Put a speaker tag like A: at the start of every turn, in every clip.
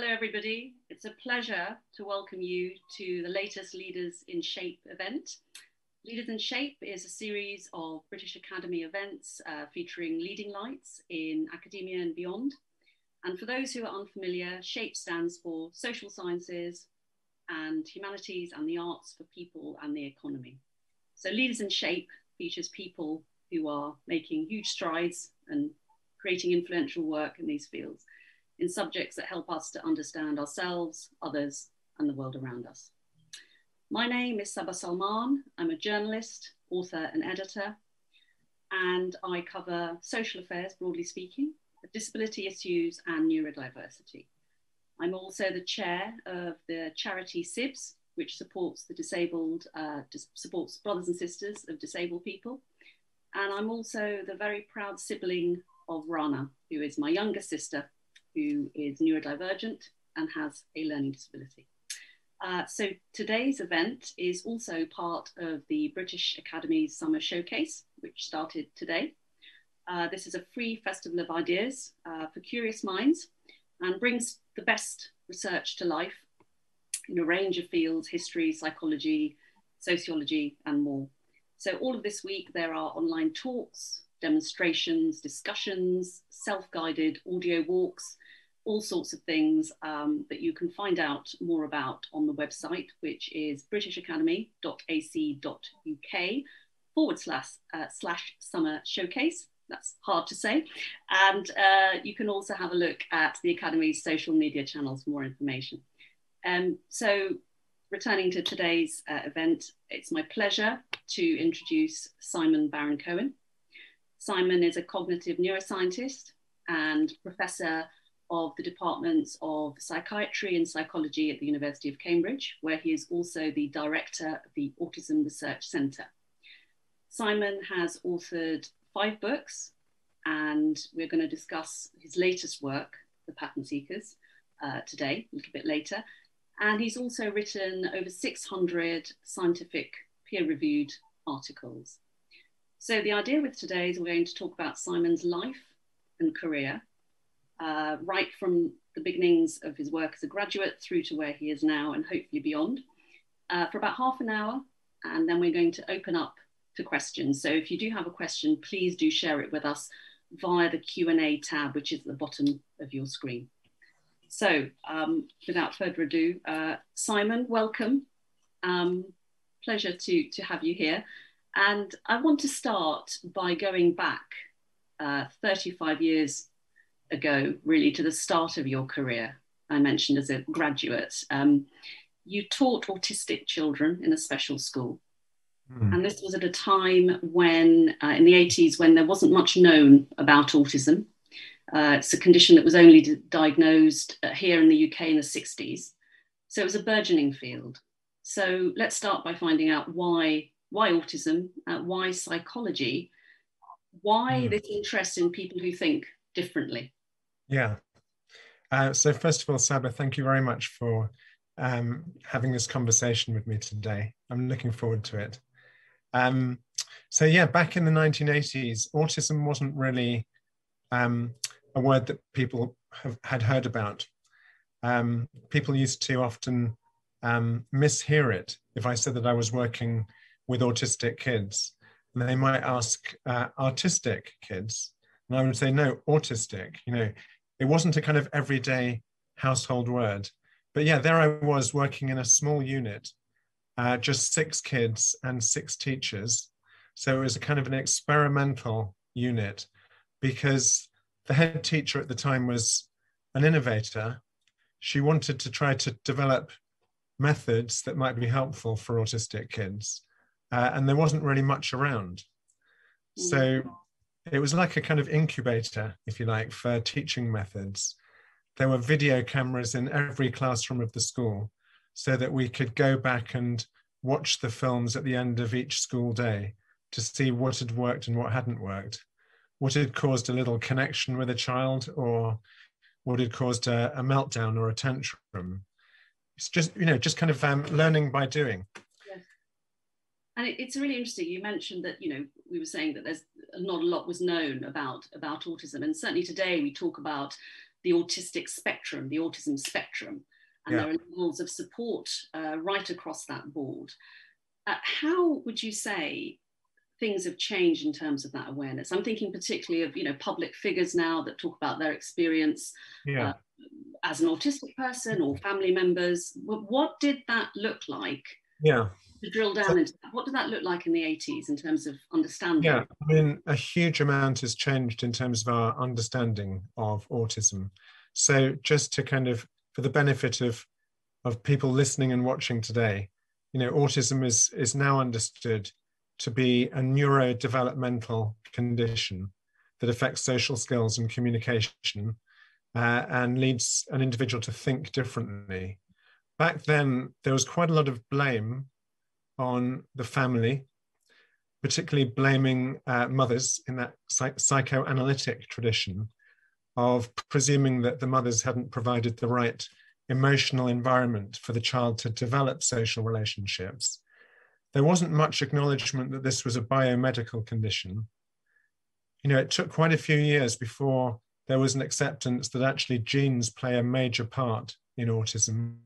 A: Hello, everybody. It's a pleasure to welcome you to the latest Leaders in Shape event. Leaders in Shape is a series of British Academy events uh, featuring leading lights in academia and beyond. And for those who are unfamiliar, SHAPE stands for Social Sciences and Humanities and the Arts for People and the Economy. So Leaders in Shape features people who are making huge strides and creating influential work in these fields in subjects that help us to understand ourselves, others, and the world around us. My name is Saba Salman. I'm a journalist, author, and editor, and I cover social affairs, broadly speaking, disability issues, and neurodiversity. I'm also the chair of the charity SIBS, which supports the disabled, uh, supports brothers and sisters of disabled people. And I'm also the very proud sibling of Rana, who is my younger sister who is neurodivergent and has a learning disability. Uh, so today's event is also part of the British Academy's Summer Showcase, which started today. Uh, this is a free festival of ideas uh, for curious minds and brings the best research to life in a range of fields, history, psychology, sociology, and more. So all of this week, there are online talks, demonstrations, discussions, self-guided audio walks, all sorts of things um, that you can find out more about on the website, which is britishacademy.ac.uk forward slash, uh, slash summer showcase. That's hard to say. And uh, you can also have a look at the Academy's social media channels for more information. Um, so returning to today's uh, event, it's my pleasure to introduce Simon Baron Cohen. Simon is a cognitive neuroscientist and professor of the departments of psychiatry and psychology at the University of Cambridge, where he is also the director of the Autism Research Centre. Simon has authored five books, and we're going to discuss his latest work, The Pattern Seekers, uh, today, a little bit later. And he's also written over 600 scientific peer reviewed articles. So, the idea with today is we're going to talk about Simon's life and career, uh, right from the beginnings of his work as a graduate through to where he is now and hopefully beyond, uh, for about half an hour. And then we're going to open up to questions. So, if you do have a question, please do share it with us via the Q&A tab, which is at the bottom of your screen. So, um, without further ado, uh, Simon, welcome. Um, pleasure to, to have you here. And I want to start by going back uh, 35 years ago, really, to the start of your career. I mentioned as a graduate. Um, you taught autistic children in a special school. Mm. And this was at a time when, uh, in the 80s, when there wasn't much known about autism. Uh, it's a condition that was only diagnosed uh, here in the UK in the 60s. So it was a burgeoning field. So let's start by finding out why why autism, uh, why psychology, why mm. this interest in people who think differently?
B: Yeah. Uh, so first of all, Saba, thank you very much for um, having this conversation with me today. I'm looking forward to it. Um, so yeah, back in the 1980s, autism wasn't really um, a word that people have, had heard about. Um, people used to often um, mishear it if I said that I was working with autistic kids. And they might ask, uh, artistic kids. And I would say, no, autistic. You know, it wasn't a kind of everyday household word. But yeah, there I was working in a small unit, uh, just six kids and six teachers. So it was a kind of an experimental unit because the head teacher at the time was an innovator. She wanted to try to develop methods that might be helpful for autistic kids uh, and there wasn't really much around. So mm. it was like a kind of incubator, if you like, for teaching methods. There were video cameras in every classroom of the school so that we could go back and watch the films at the end of each school day to see what had worked and what hadn't worked, what had caused a little connection with a child or what had caused a, a meltdown or a tantrum. It's just, you know, just kind of um, learning by doing
A: and it, it's really interesting. You mentioned that you know we were saying that there's not a lot was known about about autism, and certainly today we talk about the autistic spectrum, the autism spectrum, and yeah. there are levels of support uh, right across that board. Uh, how would you say things have changed in terms of that awareness? I'm thinking particularly of you know public figures now that talk about their experience yeah. uh, as an autistic person or family members. What did that look like?
B: Yeah.
A: To drill down so, into that, what did that look like in the 80s in terms of understanding?
B: Yeah, I mean, a huge amount has changed in terms of our understanding of autism. So, just to kind of, for the benefit of of people listening and watching today, you know, autism is is now understood to be a neurodevelopmental condition that affects social skills and communication uh, and leads an individual to think differently. Back then, there was quite a lot of blame on the family, particularly blaming uh, mothers in that psych- psychoanalytic tradition of presuming that the mothers hadn't provided the right emotional environment for the child to develop social relationships. There wasn't much acknowledgement that this was a biomedical condition. You know, it took quite a few years before there was an acceptance that actually genes play a major part in autism.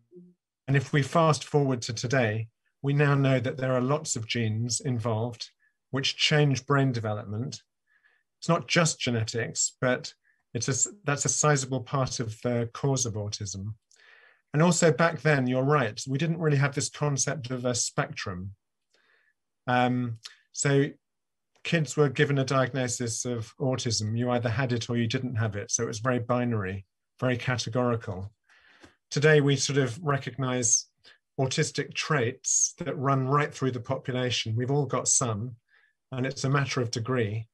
B: And if we fast forward to today, we now know that there are lots of genes involved which change brain development. It's not just genetics, but it's a, that's a sizable part of the cause of autism. And also back then, you're right, we didn't really have this concept of a spectrum. Um, so kids were given a diagnosis of autism. You either had it or you didn't have it. So it was very binary, very categorical. Today, we sort of recognize autistic traits that run right through the population. We've all got some, and it's a matter of degree.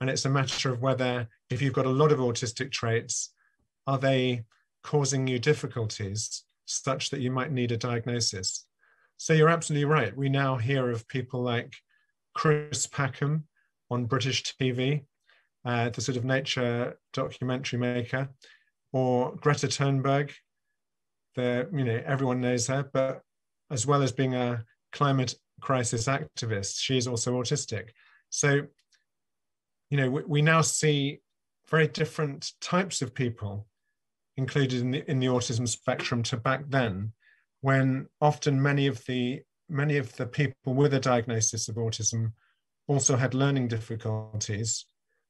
B: And it's a matter of whether, if you've got a lot of autistic traits, are they causing you difficulties such that you might need a diagnosis? So you're absolutely right. We now hear of people like Chris Packham, on British TV, uh, the sort of nature documentary maker, or Greta Thunberg. You know everyone knows her, but as well as being a climate crisis activist, she is also autistic. So, you know, we, we now see very different types of people included in the in the autism spectrum to back then, when often many of the many of the people with a diagnosis of autism also had learning difficulties,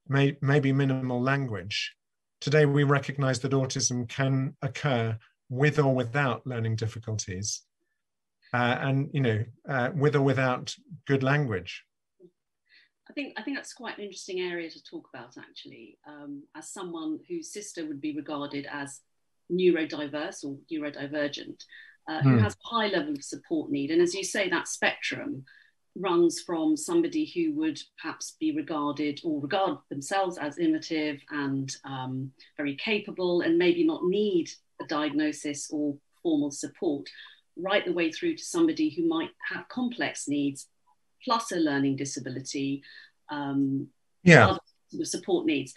B: may, maybe minimal language. Today, we recognize that autism can occur with or without learning difficulties, uh, and you know, uh, with or without good language.
A: I think I think that's quite an interesting area to talk about, actually. Um, as someone whose sister would be regarded as neurodiverse or neurodivergent, uh, who mm. has a high level of support need, and as you say, that spectrum runs from somebody who would perhaps be regarded or regard themselves as innovative and um, very capable and maybe not need a diagnosis or formal support, right the way through to somebody who might have complex needs plus a learning disability. Um,
B: yeah.
A: support needs.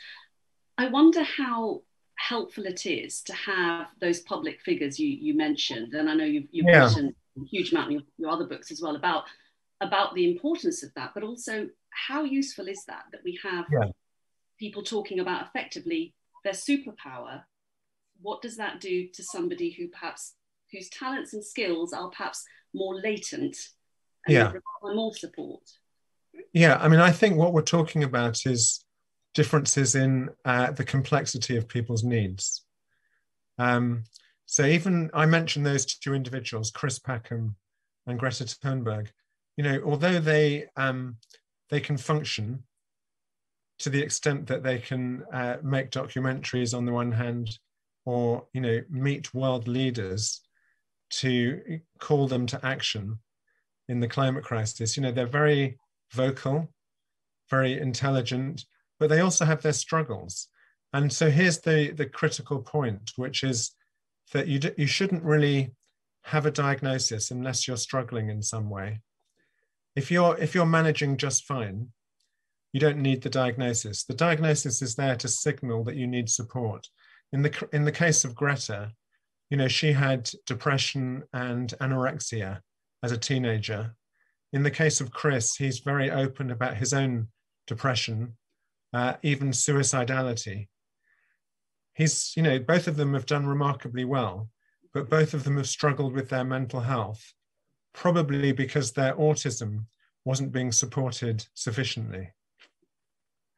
A: I wonder how helpful it is to have those public figures you, you mentioned, and I know you've, you've yeah. written a huge amount in your, your other books as well about about the importance of that, but also how useful is that that we have yeah. people talking about effectively their superpower. What does that do to somebody who perhaps whose talents and skills are perhaps more latent and yeah. require more support?
B: Yeah, I mean, I think what we're talking about is differences in uh, the complexity of people's needs. Um, so even I mentioned those two individuals, Chris Packham and Greta Thunberg you know, although they um, they can function to the extent that they can uh, make documentaries on the one hand, or you know, meet world leaders to call them to action in the climate crisis. You know, they're very vocal, very intelligent, but they also have their struggles. And so here's the the critical point, which is that you d- you shouldn't really have a diagnosis unless you're struggling in some way if you're if you're managing just fine you don't need the diagnosis the diagnosis is there to signal that you need support in the in the case of greta you know she had depression and anorexia as a teenager in the case of chris he's very open about his own depression uh, even suicidality he's, you know, both of them have done remarkably well, but both of them have struggled with their mental health, probably because their autism wasn't being supported sufficiently.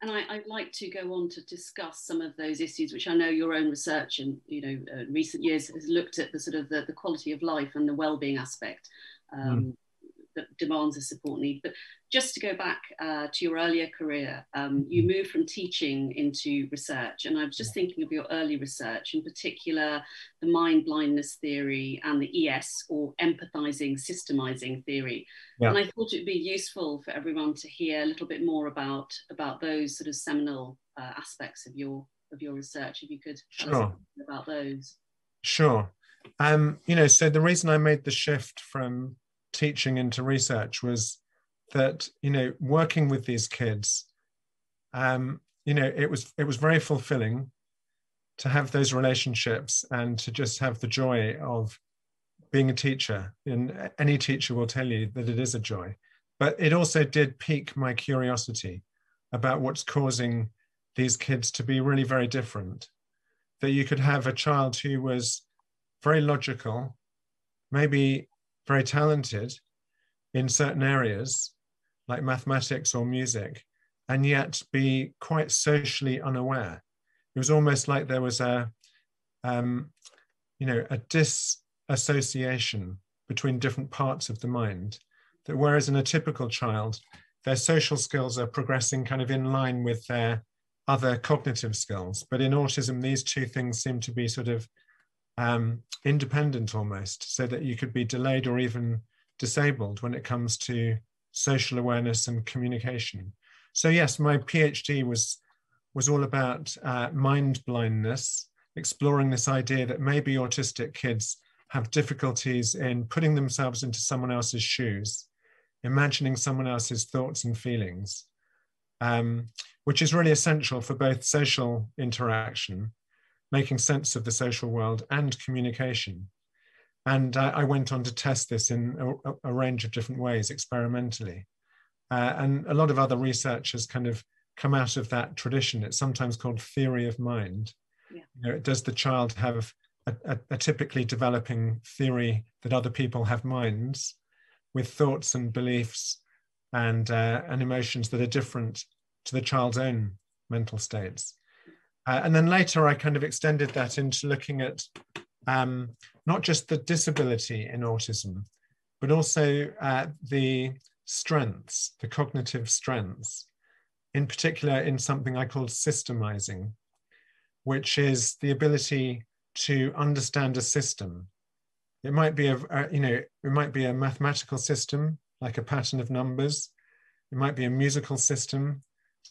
A: And I, would like to go on to discuss some of those issues, which I know your own research in you know uh, recent years has looked at the sort of the, the quality of life and the well-being aspect. Um, mm that demands a support need. But just to go back uh, to your earlier career, um, you mm-hmm. moved from teaching into research. And I was just thinking of your early research, in particular, the mind blindness theory and the ES or empathizing systemizing theory. Yeah. And I thought it would be useful for everyone to hear a little bit more about, about those sort of seminal uh, aspects of your of your research, if you could tell sure. about those.
B: Sure. Um, you know, so the reason I made the shift from teaching into research was that you know working with these kids um, you know it was it was very fulfilling to have those relationships and to just have the joy of being a teacher. And any teacher will tell you that it is a joy. But it also did pique my curiosity about what's causing these kids to be really very different. That you could have a child who was very logical maybe very talented in certain areas like mathematics or music and yet be quite socially unaware. It was almost like there was a um, you know a disassociation between different parts of the mind that whereas in a typical child their social skills are progressing kind of in line with their other cognitive skills. But in autism these two things seem to be sort of um, independent almost, so that you could be delayed or even disabled when it comes to social awareness and communication. So yes, my PhD was was all about uh, mind blindness, exploring this idea that maybe autistic kids have difficulties in putting themselves into someone else's shoes, imagining someone else's thoughts and feelings, um, which is really essential for both social interaction making sense of the social world and communication. And uh, I went on to test this in a, a range of different ways experimentally. Uh, and a lot of other research has kind of come out of that tradition. It's sometimes called theory of mind. Yeah. You know, does the child have a, a, a, typically developing theory that other people have minds with thoughts and beliefs and, uh, and emotions that are different to the child's own mental states? Uh, and then later, I kind of extended that into looking at um, not just the disability in autism, but also uh, the strengths, the cognitive strengths, in particular in something I called systemizing, which is the ability to understand a system. It might be a, a, you know, it might be a mathematical system, like a pattern of numbers. It might be a musical system,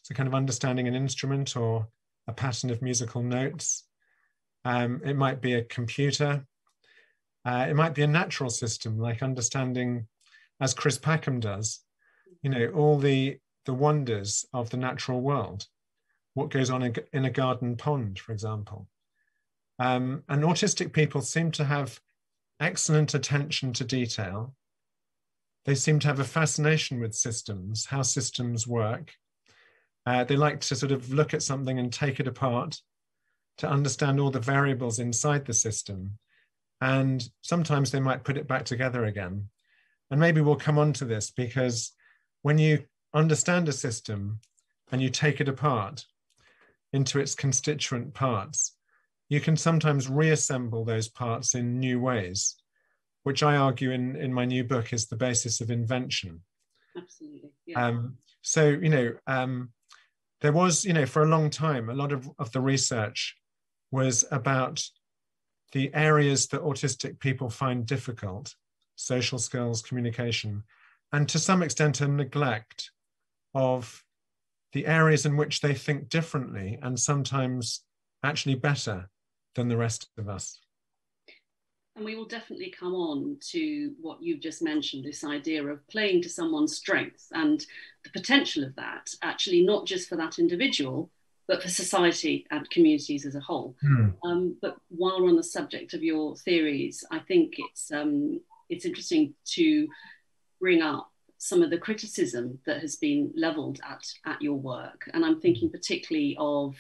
B: so kind of understanding an instrument or a pattern of musical notes. Um, it might be a computer. Uh, it might be a natural system, like understanding, as Chris Packham does, you know, all the, the wonders of the natural world, what goes on in, a garden pond, for example. Um, and autistic people seem to have excellent attention to detail. They seem to have a fascination with systems, how systems work, uh, they like to sort of look at something and take it apart to understand all the variables inside the system. And sometimes they might put it back together again. And maybe we'll come on to this because when you understand a system and you take it apart into its constituent parts, you can sometimes reassemble those parts in new ways, which I argue in, in my new book is the basis of invention.
A: Absolutely. Yeah. Um,
B: so, you know, um, there was, you know, for a long time, a lot of, of the research was about the areas that autistic people find difficult social skills, communication, and to some extent a neglect of the areas in which they think differently and sometimes actually better than the rest of us.
A: And we will definitely come on to what you've just mentioned this idea of playing to someone's strengths and the potential of that, actually, not just for that individual, but for society and communities as a whole. Mm. Um, but while we're on the subject of your theories, I think it's, um, it's interesting to bring up some of the criticism that has been leveled at, at your work. And I'm thinking particularly of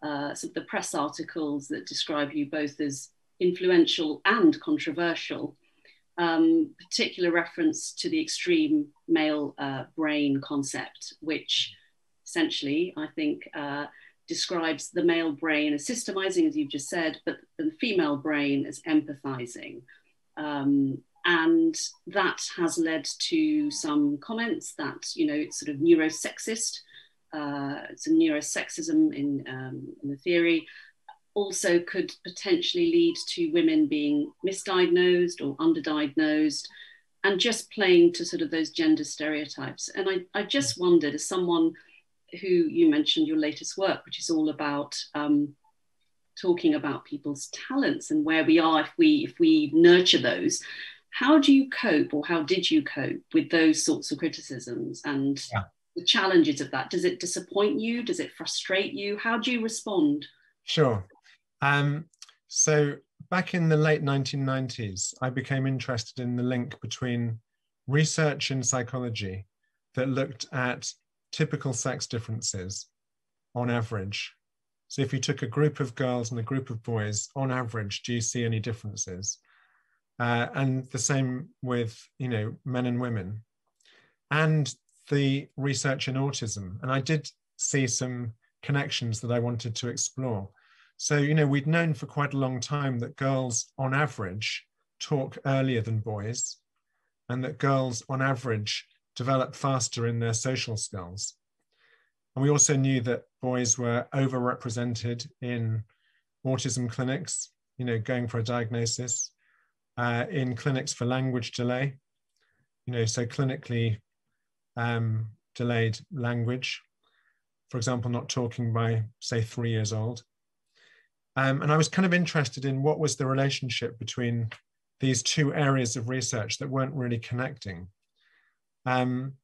A: uh, sort of the press articles that describe you both as influential and controversial. Um, particular reference to the extreme male uh, brain concept, which essentially, I think, uh, describes the male brain as systemizing, as you've just said, but the female brain as empathizing. Um, and that has led to some comments that, you know, it's sort of neurosexist. Uh, it's a neurosexism in, um, in the theory. Also, could potentially lead to women being misdiagnosed or underdiagnosed and just playing to sort of those gender stereotypes. And I, I just wondered, as someone who you mentioned your latest work, which is all about um, talking about people's talents and where we are if we if we nurture those. How do you cope, or how did you cope with those sorts of criticisms and yeah. the challenges of that? Does it disappoint you? Does it frustrate you? How do you respond?
B: Sure. Um, so back in the late 1990s, I became interested in the link between research in psychology that looked at typical sex differences on average. So if you took a group of girls and a group of boys, on average, do you see any differences? Uh, and the same with, you know, men and women. And the research in autism. And I did see some connections that I wanted to explore. So, you know, we'd known for quite a long time that girls on average talk earlier than boys, and that girls on average develop faster in their social skills. And we also knew that boys were overrepresented in autism clinics, you know, going for a diagnosis, uh, in clinics for language delay, you know, so clinically um, delayed language, for example, not talking by, say, three years old. Um, and I was kind of interested in what was the relationship between these two areas of research that weren't really connecting. Um,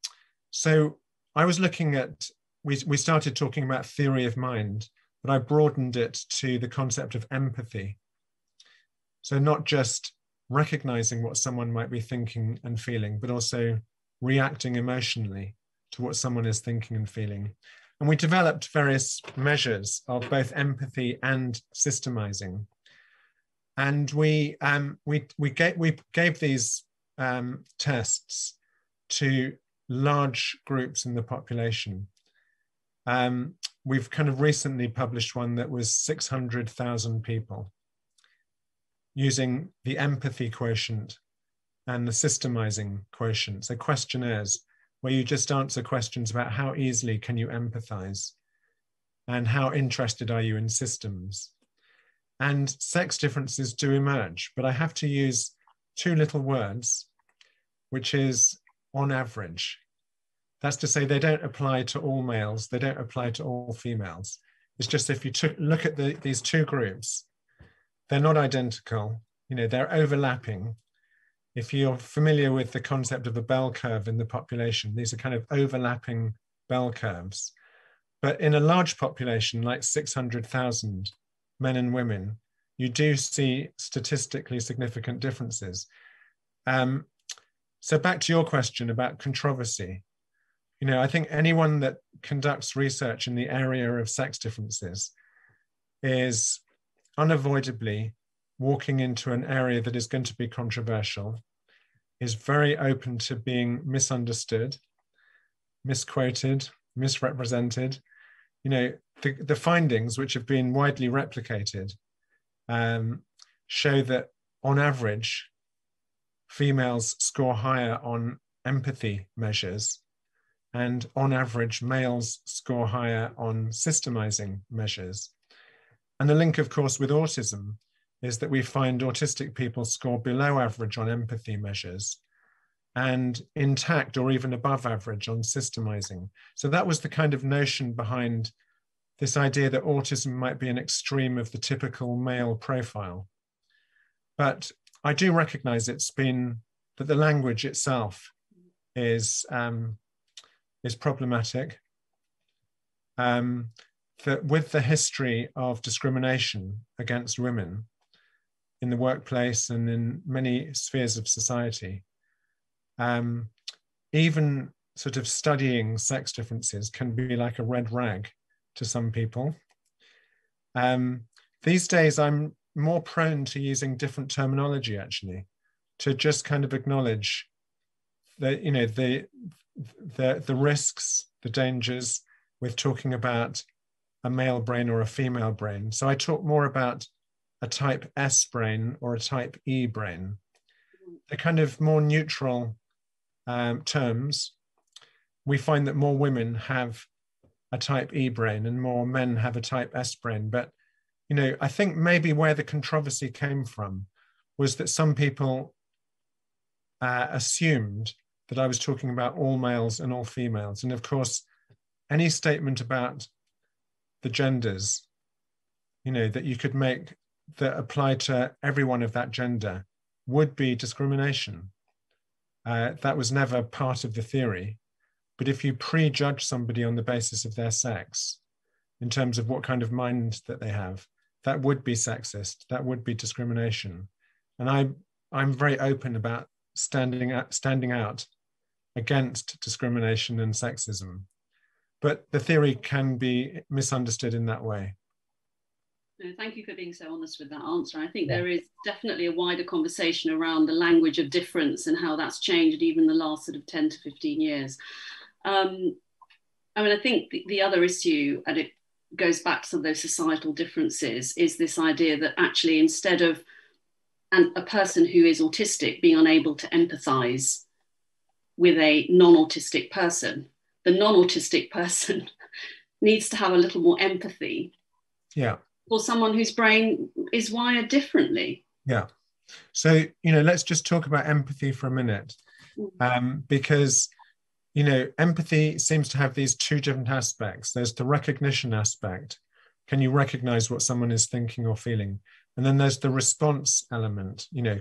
B: so I was looking at, we, we started talking about theory of mind, but I broadened it to the concept of empathy. So not just recognizing what someone might be thinking and feeling, but also reacting emotionally to what someone is thinking and feeling. And we developed various measures of both empathy and systemizing. And we, um, we, we, gave, we gave these um, tests to large groups in the population. Um, we've kind of recently published one that was 600,000 people using the empathy quotient and the systemizing quotient, so questionnaires where you just answer questions about how easily can you empathize and how interested are you in systems. And sex differences do emerge, but I have to use two little words, which is on average. That's to say, they don't apply to all males, they don't apply to all females. It's just if you took, look at the, these two groups, they're not identical, you know, they're overlapping. If you're familiar with the concept of a bell curve in the population, these are kind of overlapping bell curves. But in a large population, like 600,000 men and women, you do see statistically significant differences. Um, so back to your question about controversy. You know, I think anyone that conducts research in the area of sex differences is unavoidably walking into an area that is going to be controversial, is very open to being misunderstood, misquoted, misrepresented. You know, the, the findings, which have been widely replicated, um, show that on average, females score higher on empathy measures, and on average, males score higher on systemizing measures. And the link, of course, with autism is that we find autistic people score below average on empathy measures and intact or even above average on systemizing. So that was the kind of notion behind this idea that autism might be an extreme of the typical male profile. But I do recognize it's been that the language itself is um, is problematic. Um, that with the history of discrimination against women in the workplace and in many spheres of society, um, even sort of studying sex differences can be like a red rag to some people. Um, these days, I'm more prone to using different terminology actually, to just kind of acknowledge the you know the the the risks, the dangers with talking about a male brain or a female brain. So I talk more about a type S brain or a type E brain. They're kind of more neutral um, terms. We find that more women have a type E brain and more men have a type S brain. But, you know, I think maybe where the controversy came from was that some people uh, assumed that I was talking about all males and all females. And of course, any statement about the genders, you know, that you could make that apply to everyone of that gender would be discrimination. Uh, that was never part of the theory. But if you prejudge somebody on the basis of their sex, in terms of what kind of mind that they have, that would be sexist. That would be discrimination. And I, I'm very open about standing out, standing out against discrimination and sexism. But the theory can be misunderstood in that way.
A: No, thank you for being so honest with that answer. I think there is definitely a wider conversation around the language of difference and how that's changed even the last sort of 10 to 15 years. Um, I mean, I think the, the other issue, and it goes back to some of those societal differences, is this idea that actually instead of an, a person who is autistic being unable to empathize with a non-autistic person, the non-autistic person needs to have a little more empathy.
B: Yeah
A: or someone whose brain is wired differently.
B: Yeah. So, you know, let's just talk about empathy for a minute. Mm. Um, because, you know, empathy seems to have these two different aspects. There's the recognition aspect. Can you recognize what someone is thinking or feeling? And then there's the response element. You know,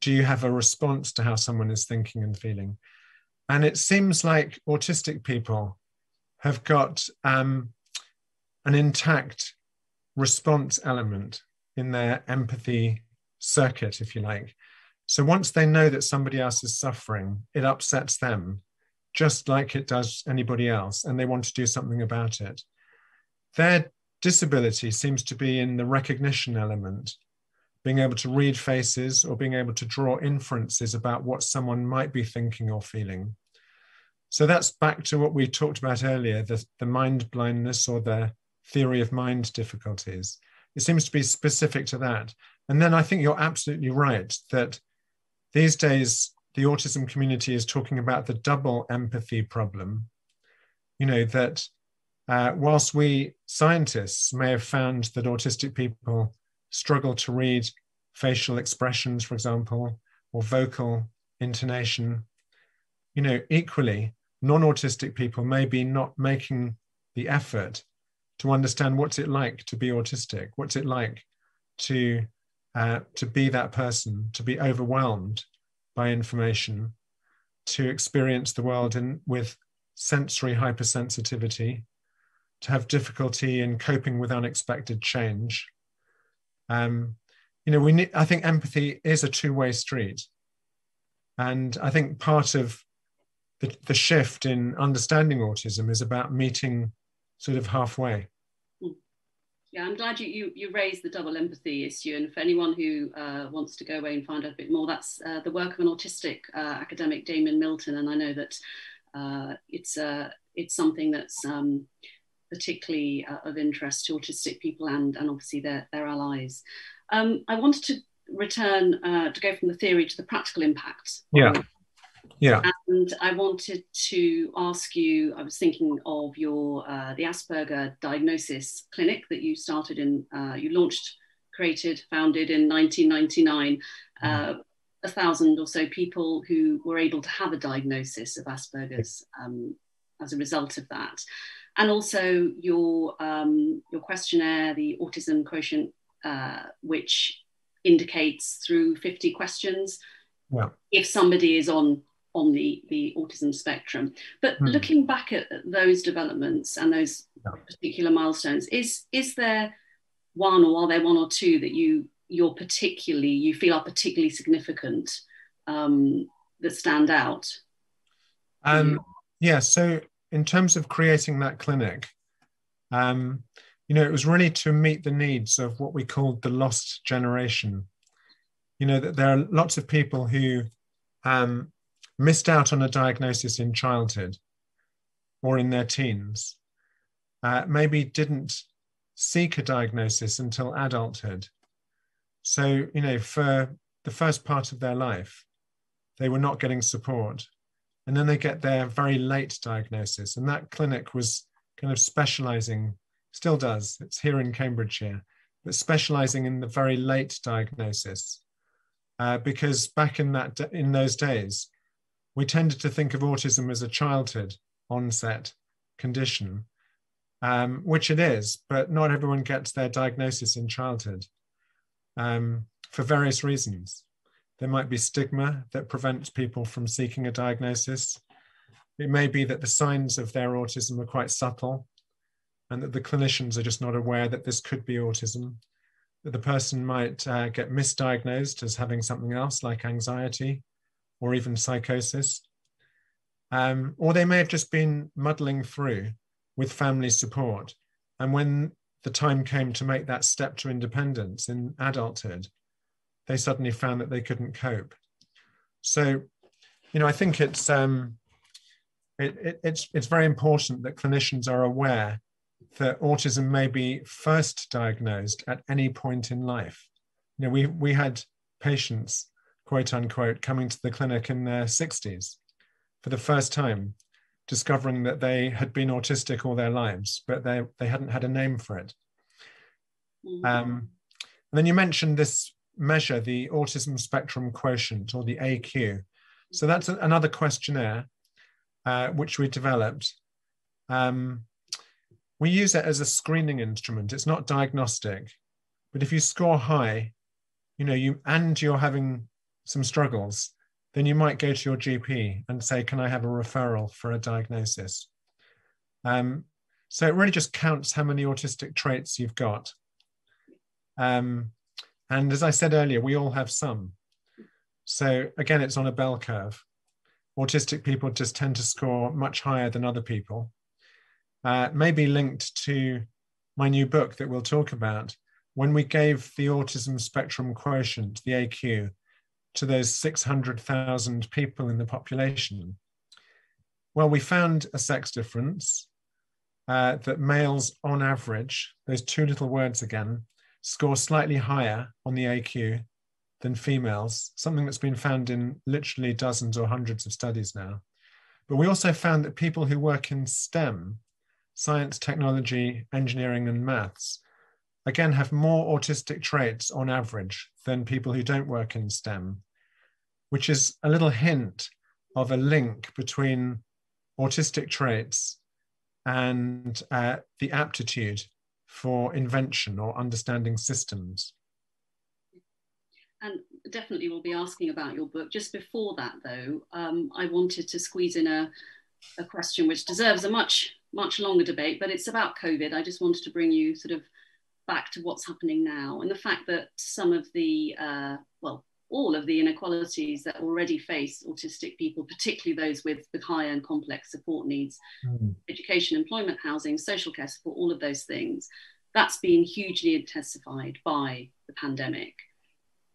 B: do you have a response to how someone is thinking and feeling? And it seems like autistic people have got um, an intact response element in their empathy circuit, if you like. So once they know that somebody else is suffering, it upsets them just like it does anybody else, and they want to do something about it. Their disability seems to be in the recognition element, being able to read faces or being able to draw inferences about what someone might be thinking or feeling. So that's back to what we talked about earlier the, the mind blindness or the theory of mind difficulties. It seems to be specific to that. And then I think you're absolutely right that these days the autism community is talking about the double empathy problem. You know, that uh, whilst we scientists may have found that autistic people struggle to read facial expressions, for example, or vocal intonation, you know, equally, non autistic people may be not making the effort to understand what's it like to be autistic, what's it like to uh, to be that person, to be overwhelmed by information, to experience the world in, with sensory hypersensitivity, to have difficulty in coping with unexpected change. Um, you know, we need, I think empathy is a two-way street. And I think part of the, the shift in understanding autism is about meeting sort of halfway.
A: Yeah, I'm glad you, you, you raised the double empathy issue. And for anyone who uh, wants to go away and find out a bit more, that's uh, the work of an autistic uh, academic, Damian Milton. And I know that uh, it's, uh, it's something that's um, particularly uh, of interest to autistic people and, and obviously their, their allies. Um, I wanted to return to go from the theory to the practical impact
B: yeah. Yeah.
A: And I wanted to ask you, I was thinking of your, uh, the Asperger diagnosis clinic that you started in, uh, you launched, created, founded in 1999. Uh, a thousand or so people who were able to have a diagnosis of Asperger's um, as a result of that. And also your, um, your questionnaire, the autism quotient, uh, which indicates through 50 questions
B: yeah.
A: if somebody is on on the, the autism spectrum. But hmm. looking back at those developments and those yeah. particular milestones, is is there one or are there one or two that you you're particularly you feel are particularly significant um, that stand out?
B: Um, yeah. So in terms of creating that clinic, um, you know, it was really to meet the needs of what we called the lost generation. You know, that there are lots of people who um, missed out on a diagnosis in childhood or in their teens, uh, maybe didn't seek a diagnosis until adulthood. So, you know, for the first part of their life, they were not getting support. And then they get their very late diagnosis. And that clinic was kind of specializing, still does, it's here in Cambridgeshire, but specializing in the very late diagnosis. Uh, because back in that in those days, we tended to think of autism as a childhood onset condition, um, which it is, but not everyone gets their diagnosis in childhood um, for various reasons. There might be stigma that prevents people from seeking a diagnosis. It may be that the signs of their autism are quite subtle and that the clinicians are just not aware that this could be autism. That the person might uh, get misdiagnosed as having something else like anxiety or even psychosis. Um, or they may have just been muddling through with family support. And when the time came to make that step to independence in adulthood, they suddenly found that they couldn't cope. So, you know, I think it's um, it, it, it's it's very important that clinicians are aware that autism may be first diagnosed at any point in life. You know, we we had patients, quote unquote, coming to the clinic in their 60s for the first time, discovering that they had been autistic all their lives, but they they hadn't had a name for it. Mm-hmm. Um, and then you mentioned this measure, the autism spectrum quotient or the AQ. So that's a, another questionnaire uh, which we developed. Um, we use it as a screening instrument. It's not diagnostic, but if you score high, you know, you and you're having some struggles, then you might go to your GP and say, "Can I have a referral for a diagnosis?" Um, so it really just counts how many autistic traits you've got. Um, and as I said earlier, we all have some. So again, it's on a bell curve. Autistic people just tend to score much higher than other people. Uh, maybe linked to my new book that we'll talk about. When we gave the autism spectrum quotient, the AQ, to those 600,000 people in the population, well, we found a sex difference uh, that males, on average, those two little words again, score slightly higher on the AQ than females, something that's been found in literally dozens or hundreds of studies now. But we also found that people who work in STEM, science, technology, engineering, and maths, again have more autistic traits on average than people who don't work in STEM, which is a little hint of a link between autistic traits and uh, the aptitude for invention or understanding systems.
A: And definitely we'll be asking about your book. Just before that, though, um, I wanted to squeeze in a, a question which deserves a much, much longer debate, but it's about COVID. I just wanted to bring you sort of back to what's happening now and the fact that some of the, uh, well, all of the inequalities that already face autistic people, particularly those with, with high and complex support needs, mm. education, employment, housing, social care support, all of those things, that's been hugely intensified by the pandemic.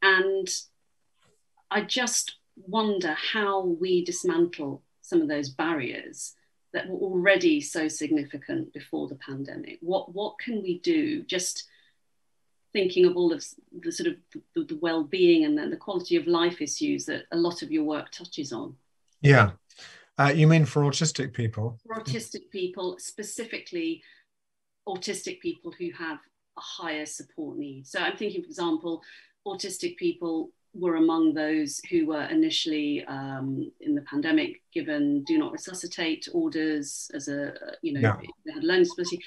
A: And I just wonder how we dismantle some of those barriers that were already so significant before the pandemic. What, what can we do? Just thinking of all of the sort of the, the well-being and then the quality of life issues that a lot of your work touches on.
B: Yeah. Uh, you mean for autistic people?
A: For autistic people specifically autistic people who have a higher support need. So i'm thinking for example autistic people were among those who were initially um, in the pandemic given do not resuscitate orders as a you know yeah. they had learning disability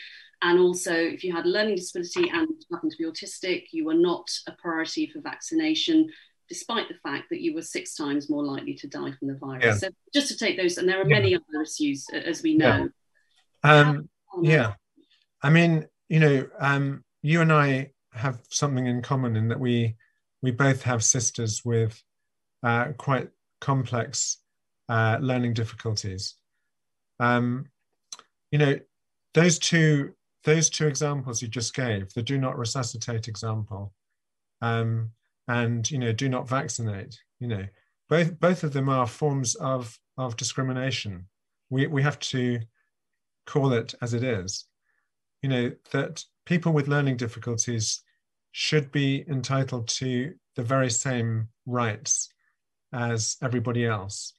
A: and also, if you had a learning disability and happened to be autistic, you were not a priority for vaccination, despite the fact that you were six times more likely to die from the virus. Yeah. So, just to take those, and there are yeah. many other issues, as we know.
B: Yeah. Um, yeah. I mean, you know, um, you and I have something in common in that we we both have sisters with uh, quite complex uh, learning difficulties. Um, you know, those two those two examples you just gave, the do not resuscitate example, um, and you know, do not vaccinate, you know, both both of them are forms of of discrimination. We we have to call it as it is. You know, that people with learning difficulties should be entitled to the very same rights as everybody else.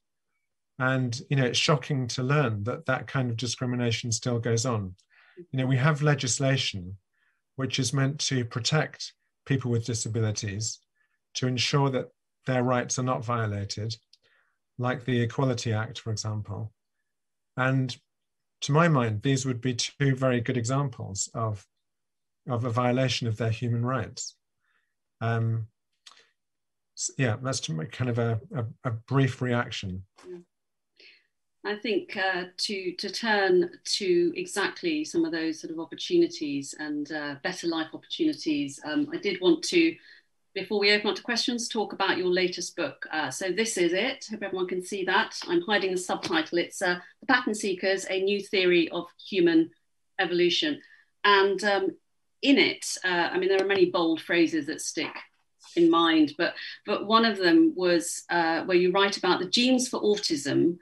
B: And you know, it's shocking to learn that that kind of discrimination still goes on. You know, we have legislation which is meant to protect people with disabilities, to ensure that their rights are not violated, like the Equality Act, for example. And to my mind, these would be two very good examples of, of a violation of their human rights. Um, yeah, that's kind of a, a, a brief reaction. Yeah.
A: I think uh, to to turn to exactly some of those sort of opportunities and uh, better life opportunities, um, I did want to, before we open up to questions, talk about your latest book. Uh, so this is it. Hope everyone can see that. I'm hiding the subtitle. It's uh, "The Pattern Seekers: A New Theory of Human Evolution," and um, in it, uh, I mean, there are many bold phrases that stick in mind, but but one of them was uh, where you write about the genes for autism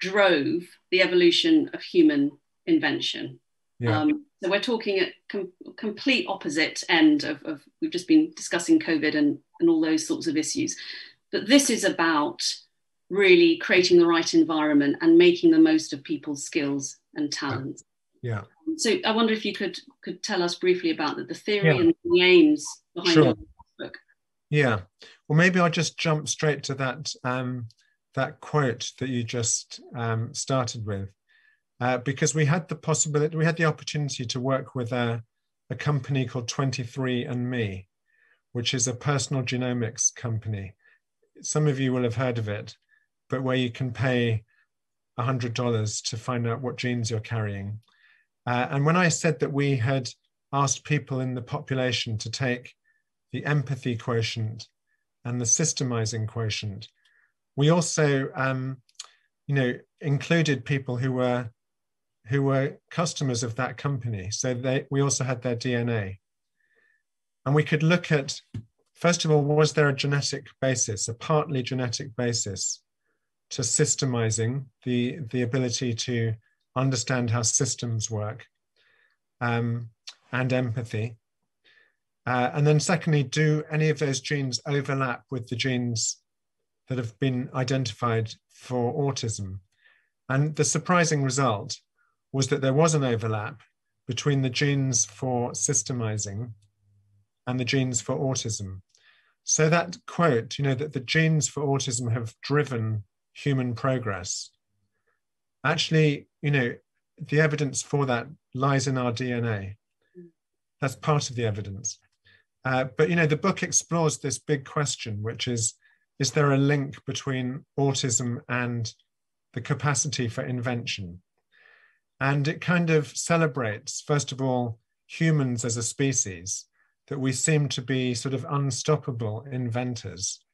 A: drove the evolution of human invention. Yeah. Um, so we're talking at com- complete opposite end of, of, we've just been discussing COVID and, and all those sorts of issues. But this is about really creating the right environment and making the most of people's skills and talents.
B: Yeah.
A: So I wonder if you could could tell us briefly about the, the theory yeah. and the aims behind sure. your book.
B: Yeah. Well, maybe I'll just jump straight to that um, that quote that you just um, started with, uh, because we had the possibility, we had the opportunity to work with a, a company called 23andMe, which is a personal genomics company. Some of you will have heard of it, but where you can pay $100 to find out what genes you're carrying. Uh, and when I said that we had asked people in the population to take the empathy quotient and the systemizing quotient we also, um, you know, included people who were who were customers of that company. So they, we also had their DNA. And we could look at, first of all, was there a genetic basis, a partly genetic basis to systemizing the, the ability to understand how systems work um, and empathy? Uh, and then secondly, do any of those genes overlap with the genes that have been identified for autism. And the surprising result was that there was an overlap between the genes for systemizing and the genes for autism. So that quote, you know, that the genes for autism have driven human progress, actually, you know, the evidence for that lies in our DNA. That's part of the evidence. Uh, but, you know, the book explores this big question, which is is there a link between autism and the capacity for invention? And it kind of celebrates, first of all, humans as a species, that we seem to be sort of unstoppable inventors.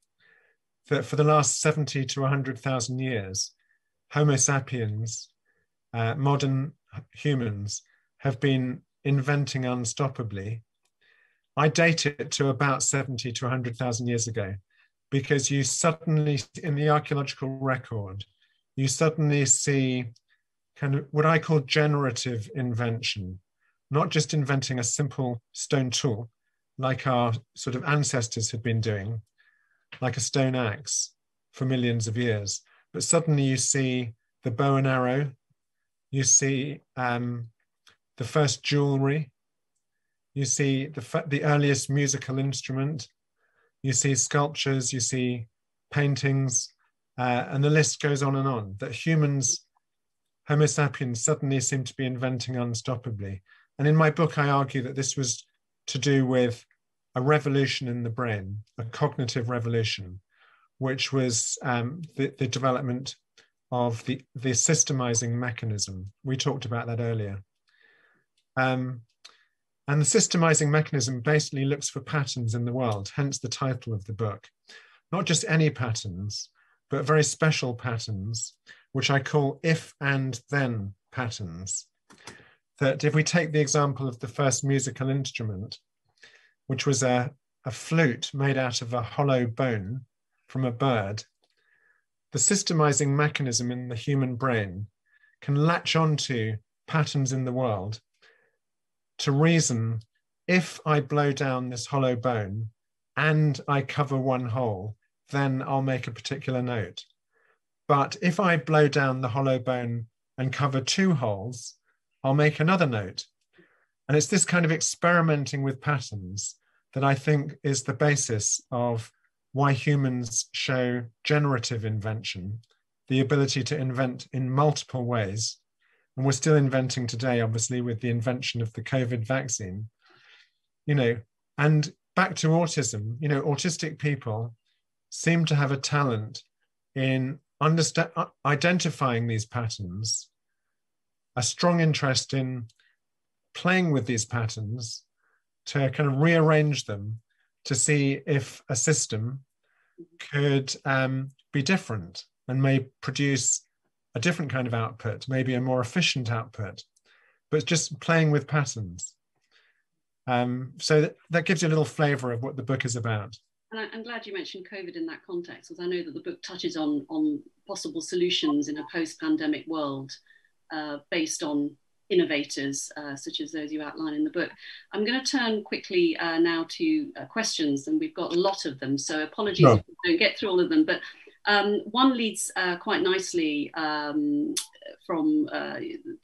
B: That for the last 70 to 100,000 years, Homo sapiens, uh, modern humans, have been inventing unstoppably. I date it to about 70 to 100,000 years ago because you suddenly, in the archaeological record, you suddenly see kind of what I call generative invention, not just inventing a simple stone tool like our sort of ancestors had been doing, like a stone axe for millions of years, but suddenly you see the bow and arrow, you see um, the first jewelry, you see the, the earliest musical instrument, you see sculptures, you see paintings, uh, and the list goes on and on. That humans, Homo sapiens, suddenly seem to be inventing unstoppably. And in my book, I argue that this was to do with a revolution in the brain, a cognitive revolution, which was um, the, the, development of the, the systemizing mechanism. We talked about that earlier. Um, and the systemizing mechanism basically looks for patterns in the world, hence the title of the book. Not just any patterns, but very special patterns, which I call if and then patterns. that if we take the example of the first musical instrument, which was a, a flute made out of a hollow bone from a bird, the systemizing mechanism in the human brain can latch onto patterns in the world to reason if I blow down this hollow bone and I cover one hole, then I'll make a particular note. But if I blow down the hollow bone and cover two holes, I'll make another note. And it's this kind of experimenting with patterns that I think is the basis of why humans show generative invention, the ability to invent in multiple ways. And we're still inventing today, obviously, with the invention of the COVID vaccine. You know, and back to autism, you know, autistic people seem to have a talent in understand, uh, identifying these patterns, a strong interest in playing with these patterns to kind of rearrange them to see if a system could um, be different and may produce a different kind of output, maybe a more efficient output, but just playing with patterns. Um, so that, that gives you a little flavor of what the book is about.
A: And I, am glad you mentioned COVID in that context, because I know that the book touches on, on possible solutions in a post pandemic world uh, based on innovators uh, such as those you outline in the book. I'm going to turn quickly uh, now to uh, questions, and we've got a lot of them. So apologies no. if we don't get through all of them, but um, one leads uh, quite nicely um, from uh,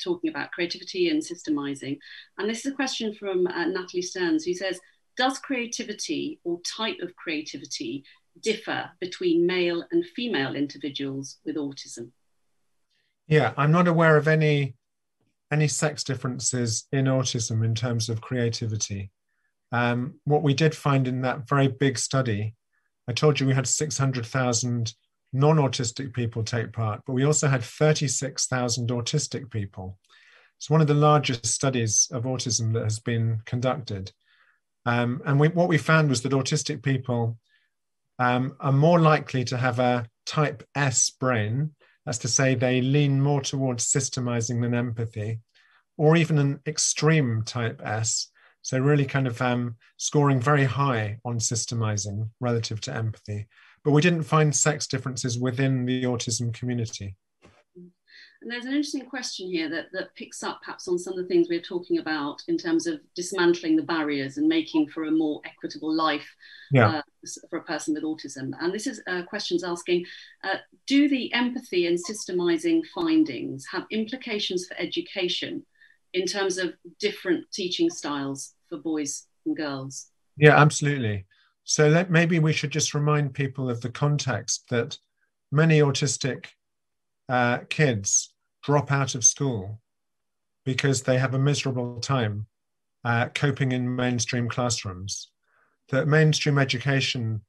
A: talking about creativity and systemizing. And this is a question from uh, Natalie Stearns, who says, does creativity or type of creativity differ between male and female individuals with autism?
B: Yeah, I'm not aware of any any sex differences in autism in terms of creativity. Um, what we did find in that very big study, I told you we had 600,000 non autistic people take part, but we also had 36,000 autistic people. It's one of the largest studies of autism that has been conducted. Um, and we, what we found was that autistic people um, are more likely to have a type S brain, that's to say, they lean more towards systemizing than empathy, or even an extreme type S. So, really kind of um, scoring very high on systemizing relative to empathy. But we didn't find sex differences within the autism community.
A: And there's an interesting question here that, that picks up perhaps on some of the things we're talking about in terms of dismantling the barriers and making for a more equitable life yeah. uh, for a person with autism. And this is uh, questions asking uh, Do the empathy and systemizing findings have implications for education in terms of different teaching styles for boys and girls?
B: Yeah, absolutely. So that maybe we should just remind people of the context that many autistic uh, kids drop out of school because they have a miserable time uh, coping in mainstream classrooms. That mainstream education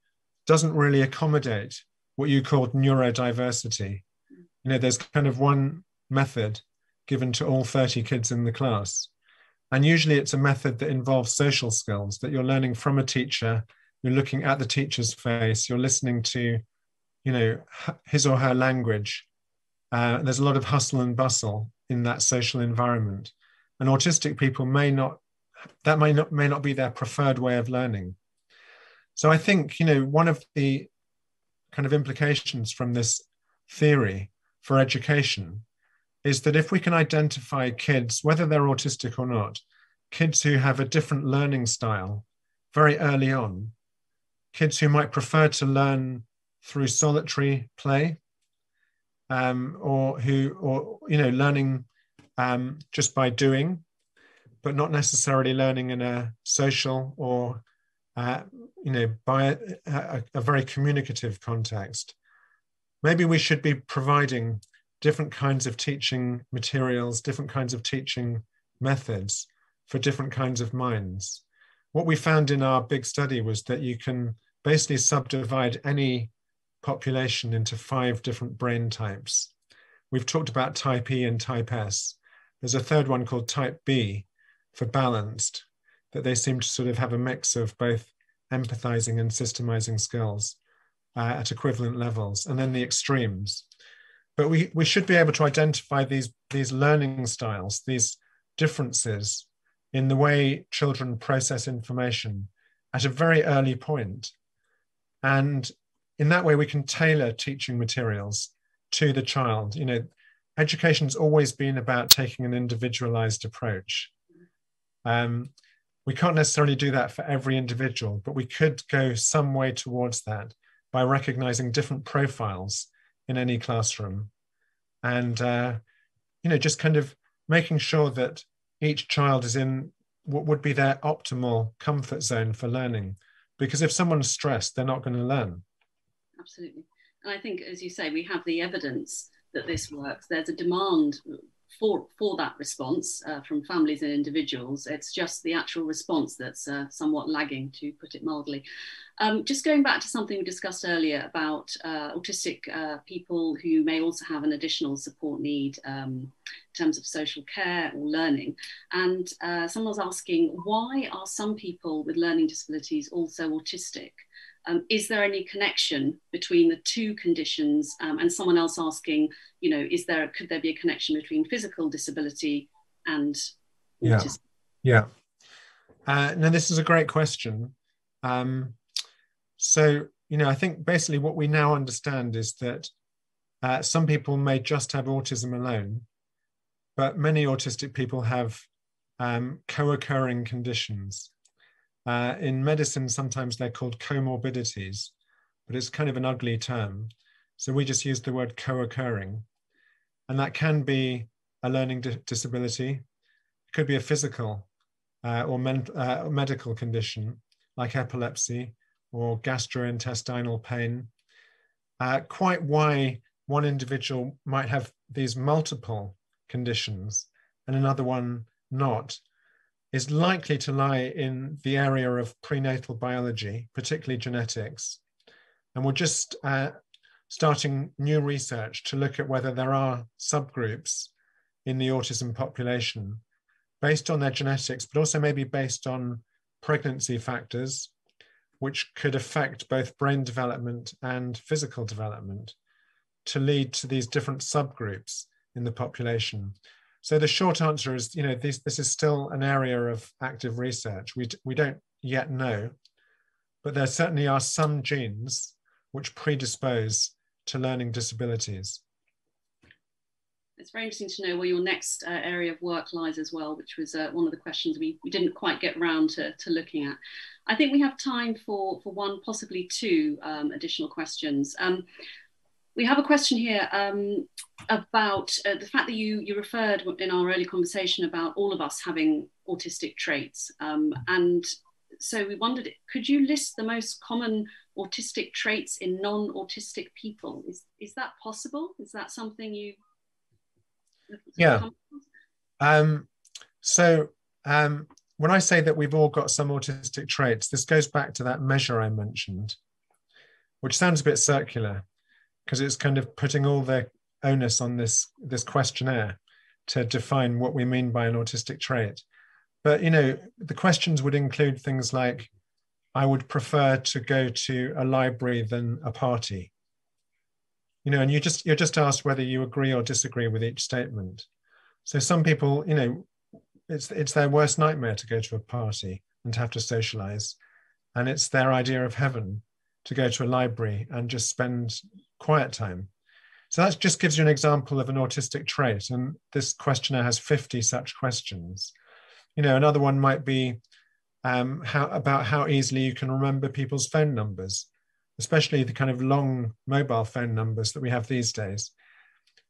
B: doesn't really accommodate what you called neurodiversity. You know, there's kind of one method given to all 30 kids in the class. And usually it's a method that involves social skills that you're learning from a teacher, you're looking at the teacher's face, you're listening to, you know, his or her language, uh, there's a lot of hustle and bustle in that social environment. And autistic people may not, that may not, may not be their preferred way of learning. So I think, you know, one of the kind of implications from this theory for education is that if we can identify kids, whether they're autistic or not, kids who have a different learning style very early on, kids who might prefer to learn through solitary play um, or who, or you know, learning um, just by doing, but not necessarily learning in a social or uh, you know by a, a, a very communicative context. Maybe we should be providing different kinds of teaching materials, different kinds of teaching methods for different kinds of minds. What we found in our big study was that you can basically subdivide any population into five different brain types. We've talked about type E and type S. There's a third one called type B for balanced, that they seem to sort of have a mix of both empathizing and systemizing skills uh, at equivalent levels, and then the extremes. But we, we should be able to identify these, these learning styles, these differences in the way children process information at a very early point. And in that way, we can tailor teaching materials to the child. You know, education's always been about taking an individualized approach. Um, we can't necessarily do that for every individual, but we could go some way towards that by recognizing different profiles in any classroom and uh, you know just kind of making sure that each child is in what would be their optimal comfort zone for learning because if someone's stressed they're not going to learn
A: absolutely and i think as you say we have the evidence that this works there's a demand for, for that response uh, from families and individuals. It's just the actual response that's uh, somewhat lagging, to put it mildly. Um, just going back to something we discussed earlier about uh, autistic uh, people who may also have an additional support need um, in terms of social care or learning. And uh, someone was asking, why are some people with learning disabilities also autistic? Um, is there any connection between the two conditions? Um, and someone else asking, you know, is there could there be a connection between physical disability and
B: yeah. autism? Yeah. Uh, now this is a great question. Um, so you know, I think basically what we now understand is that uh, some people may just have autism alone, but many autistic people have um, co-occurring conditions. Uh, in medicine, sometimes they're called comorbidities, but it's kind of an ugly term. So we just use the word co occurring. And that can be a learning di- disability, it could be a physical uh, or uh, medical condition like epilepsy or gastrointestinal pain. Uh, quite why one individual might have these multiple conditions and another one not is likely to lie in the area of prenatal biology, particularly genetics. And we're just uh, starting new research to look at whether there are subgroups in the autism population based on their genetics, but also maybe based on pregnancy factors, which could affect both brain development and physical development to lead to these different subgroups in the population. So the short answer is, you know, this, this is still an area of active research. We, we don't yet know, but there certainly are some genes which predispose to learning disabilities.
A: It's very interesting to know where your next uh, area of work lies as well, which was uh, one of the questions we, we didn't quite get round to, to looking at. I think we have time for, for one, possibly two um, additional questions. Um, we have a question here um, about uh, the fact that you, you referred in our early conversation about all of us having autistic traits. Um, and so we wondered, could you list the most common autistic traits in non-autistic people? Is, is that possible? Is that something you?
B: Yeah. Um, so um, when I say that we've all got some autistic traits, this goes back to that measure I mentioned, which sounds a bit circular because it's kind of putting all the onus on this this questionnaire to define what we mean by an autistic trait. But you know, the questions would include things like, I would prefer to go to a library than a party. You know, and you just you're just asked whether you agree or disagree with each statement. So some people, you know, it's it's their worst nightmare to go to a party and have to socialize. And it's their idea of heaven to go to a library and just spend quiet time. So that just gives you an example of an autistic trait. And this questionnaire has 50 such questions. You know, another one might be um, how, about how easily you can remember people's phone numbers, especially the kind of long mobile phone numbers that we have these days.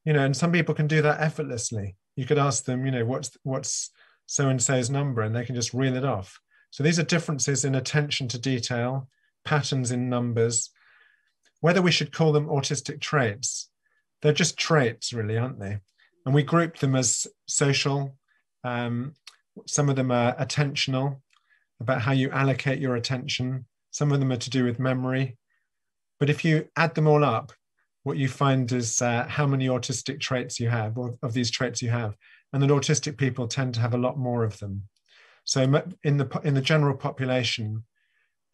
B: You know, and some people can do that effortlessly. You could ask them, you know, what's what's so and so's number, and they can just reel it off. So these are differences in attention to detail, patterns in numbers, whether we should call them autistic traits, they're just traits, really, aren't they? And we group them as social. Um, some of them are attentional, about how you allocate your attention. Some of them are to do with memory. But if you add them all up, what you find is uh, how many autistic traits you have, or of these traits you have, and that autistic people tend to have a lot more of them. So in the in the general population,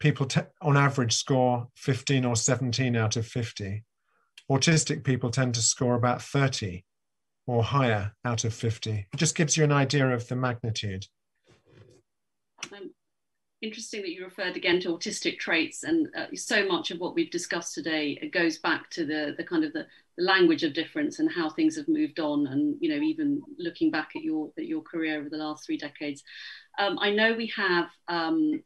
B: people on average score 15 or 17 out of 50. Autistic people tend to score about 30 or higher out of 50. It just gives you an idea of the magnitude.
A: Um, interesting that you referred again to autistic traits and uh, so much of what we've discussed today goes back to the, the kind of the, the, language of difference and how things have moved on and you know even looking back at your at your career over the last three decades um, i know we have um,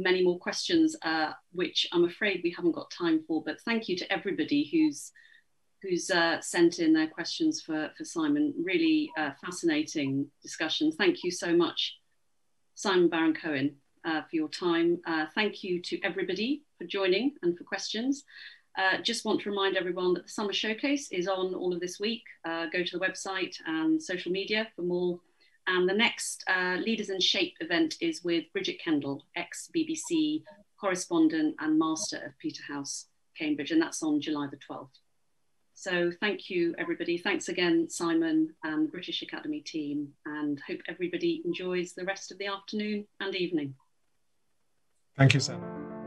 A: many more questions uh, which i'm afraid we haven't got time for but thank you to everybody who's who's uh, sent in their questions for, for simon really uh, fascinating discussion thank you so much simon baron cohen uh, for your time. Uh, thank you to everybody for joining and for questions. Uh, just want to remind everyone that the Summer Showcase is on all of this week. Uh, go to the website and social media for more. And the next uh, Leaders in Shape event is with Bridget Kendall, ex-BBC correspondent and master of Peterhouse, Cambridge, and that's on July the 12th. So thank you, everybody. Thanks again, Simon and the British Academy team, and hope everybody enjoys the rest of the afternoon and evening.
B: Thank you, Sam.